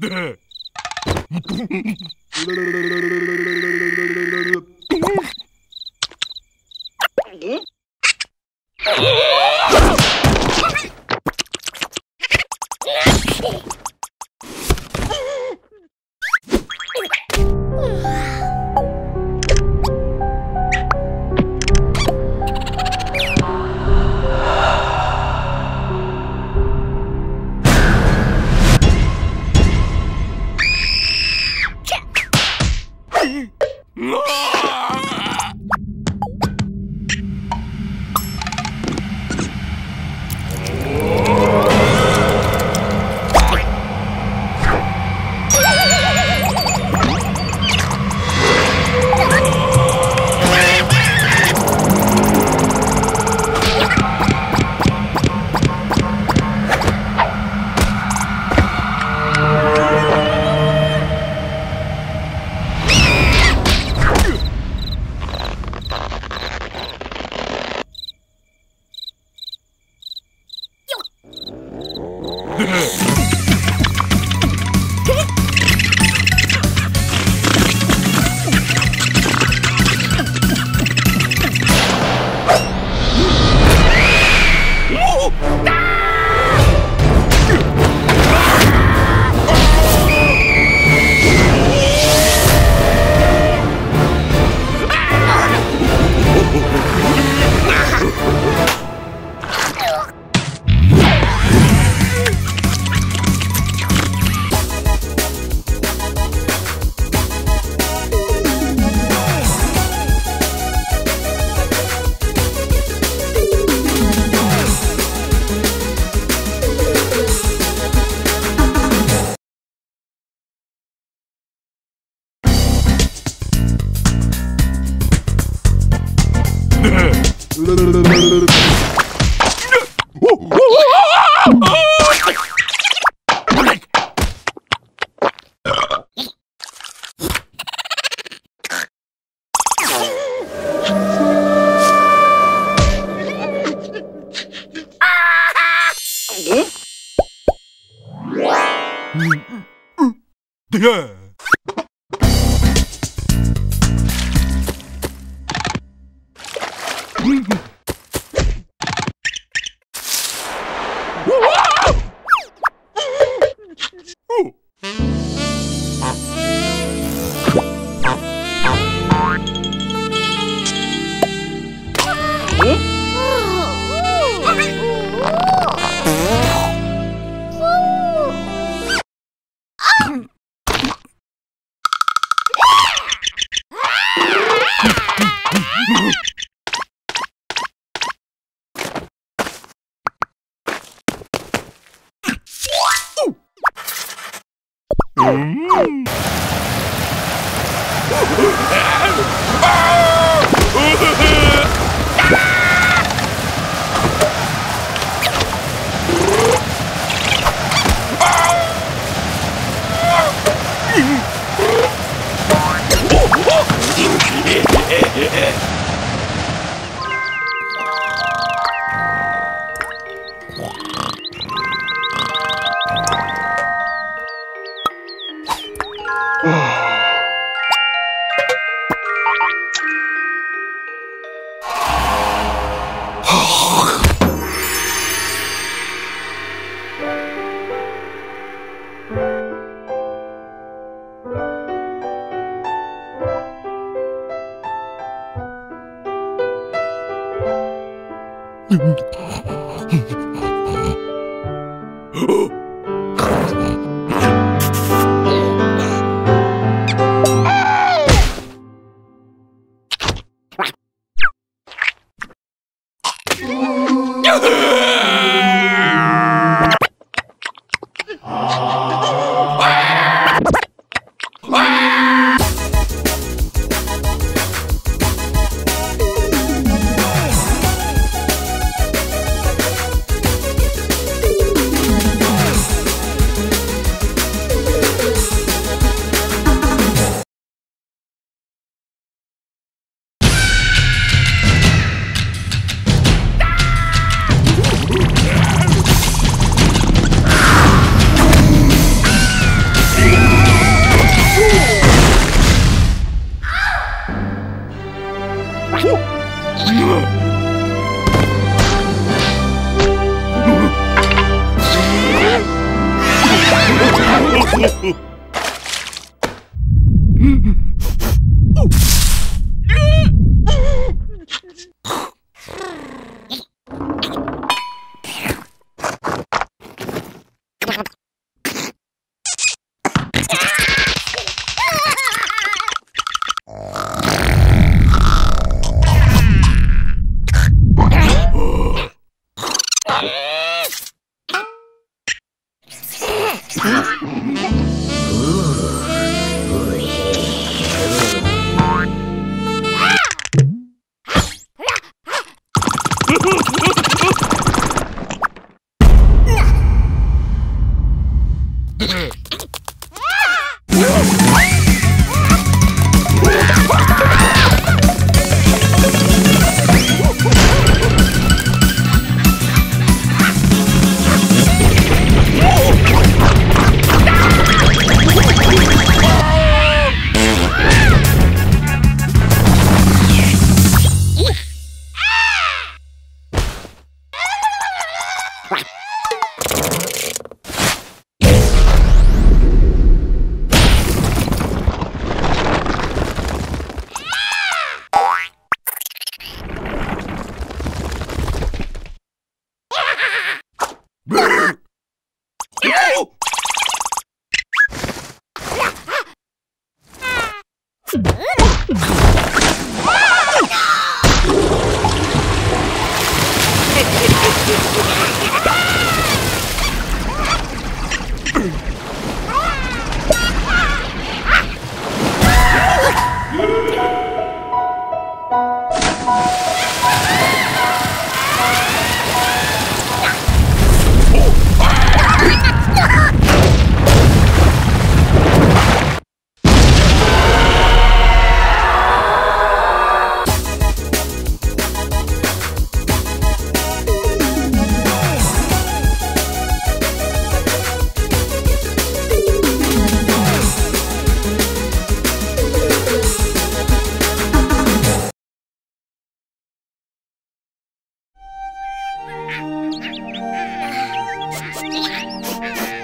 Mm-hmm. Yeah. Yeah. Mm.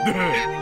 dead.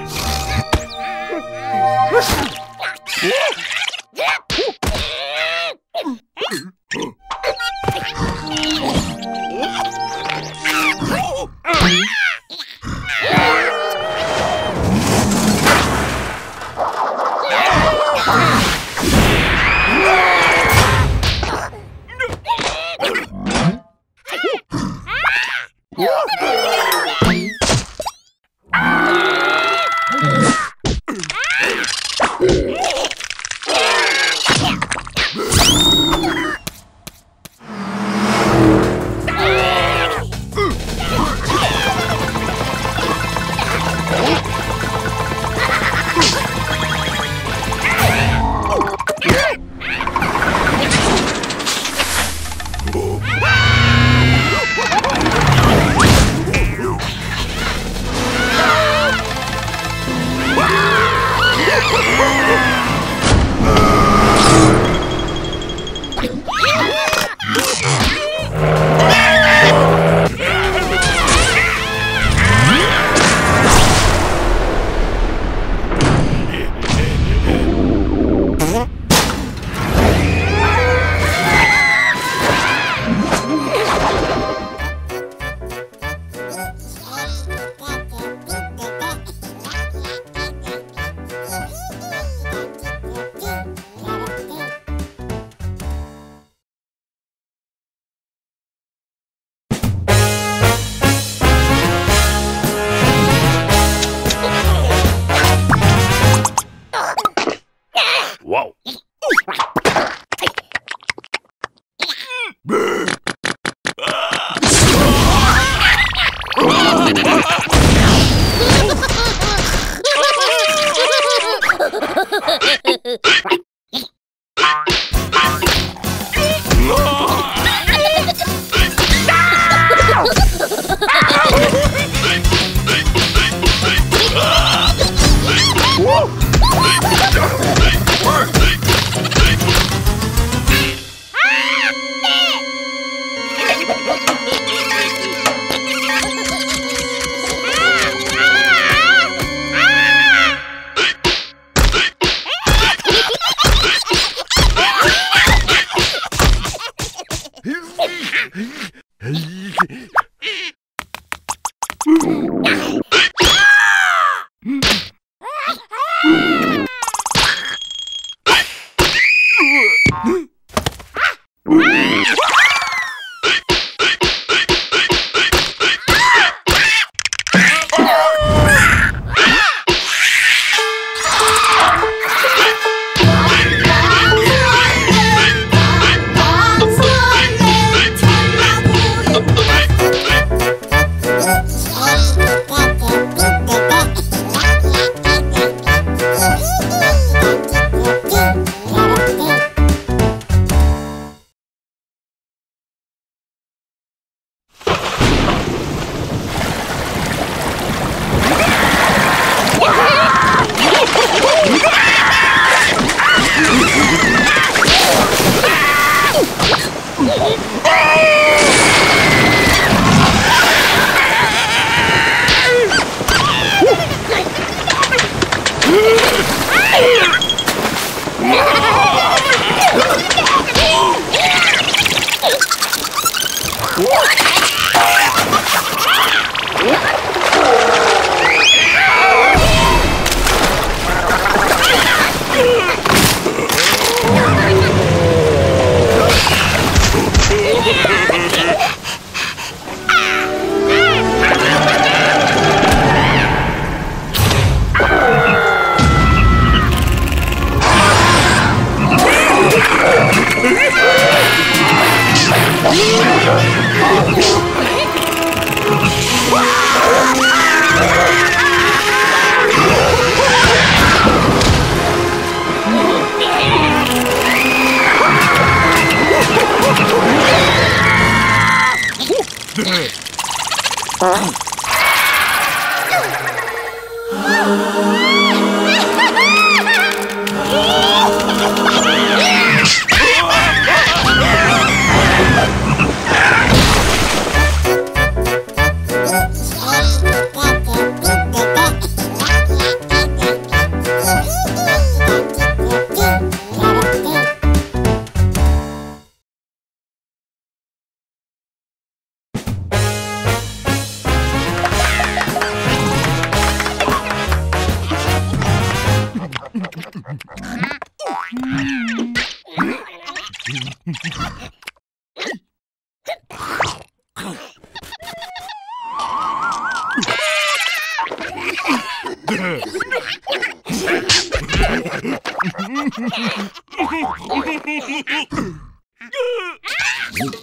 Mm-hmm.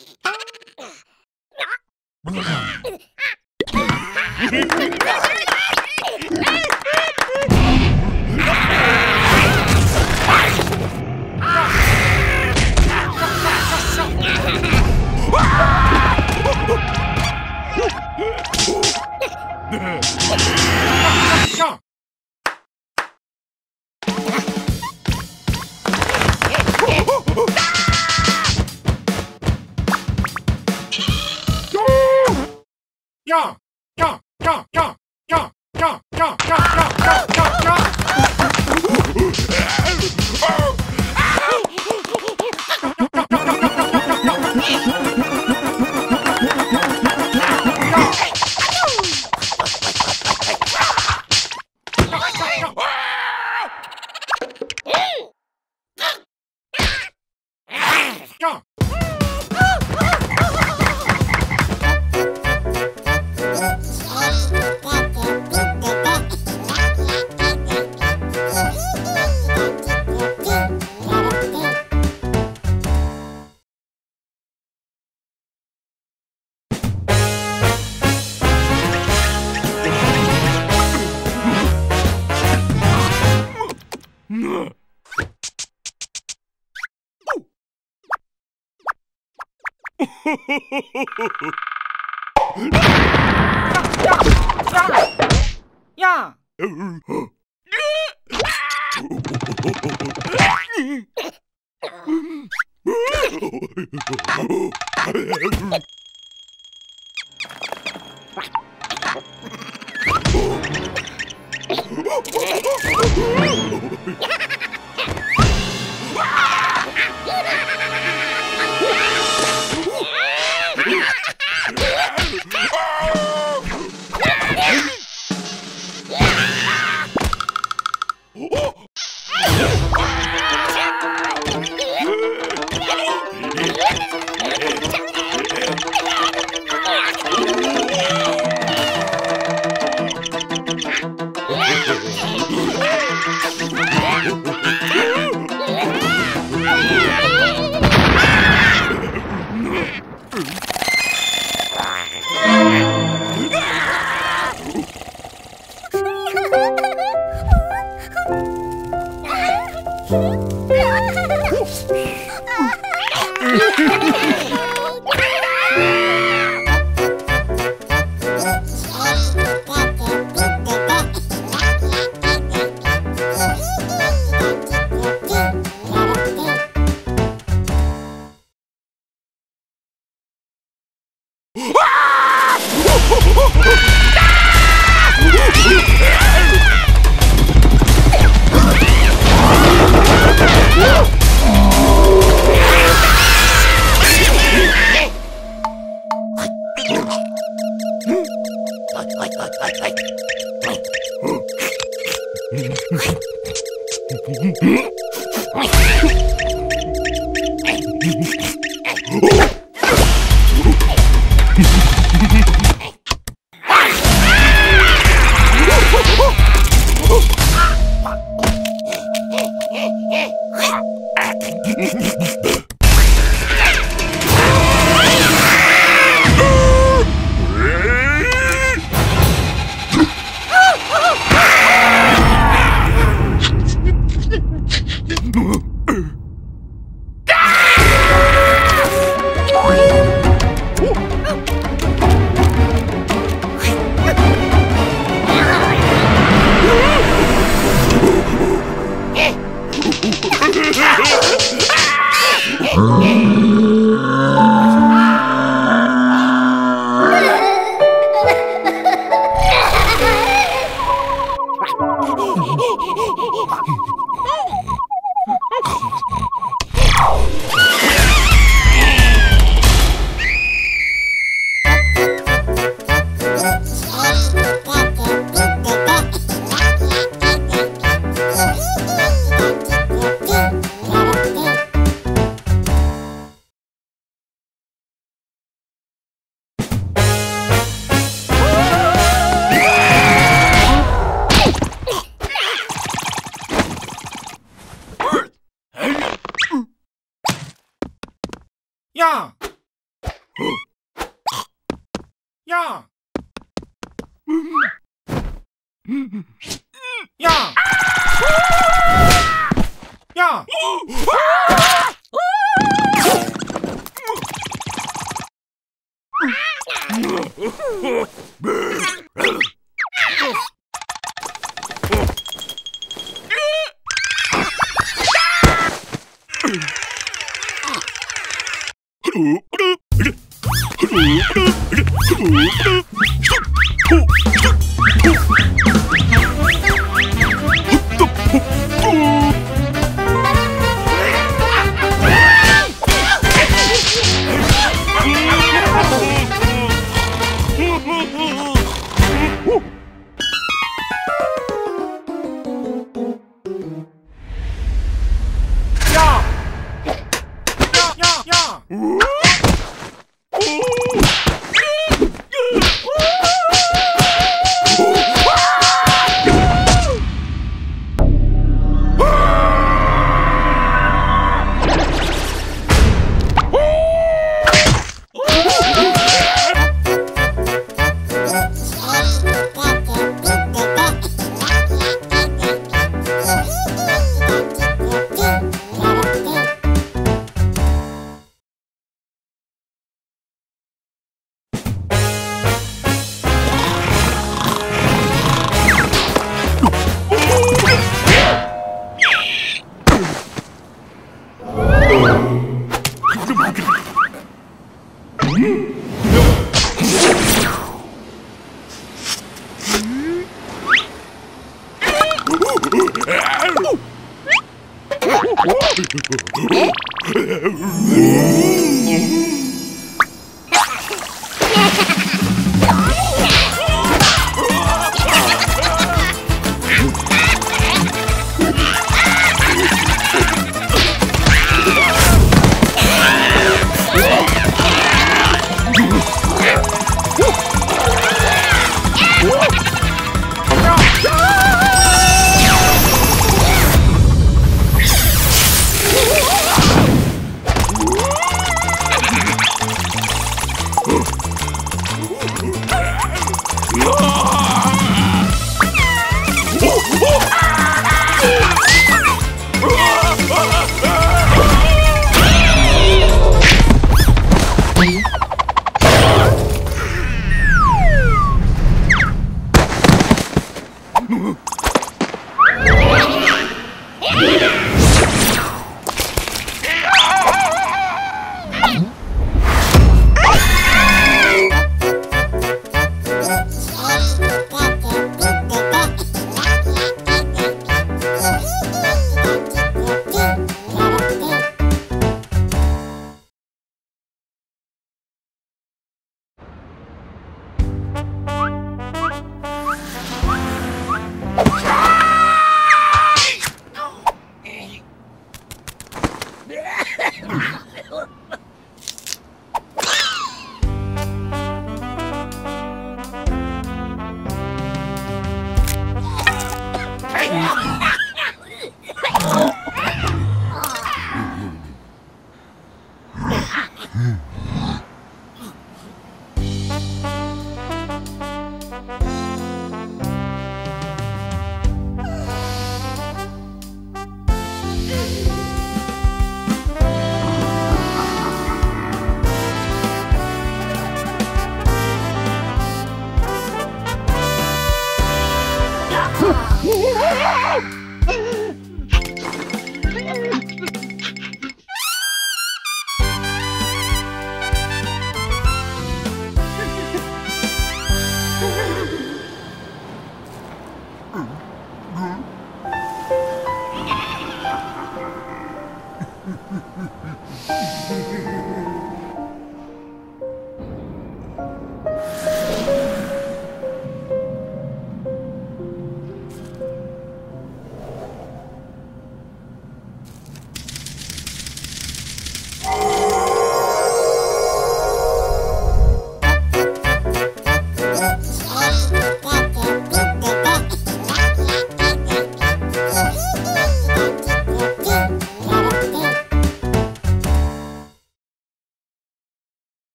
야! 야! ah! Oh,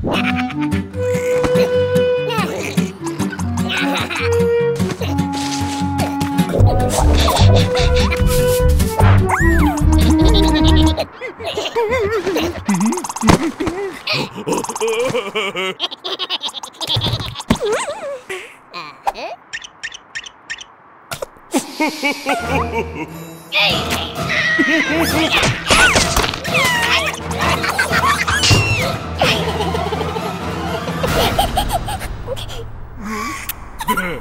Hey! You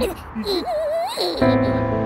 うん。